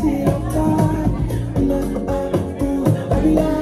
see your God, look up. I.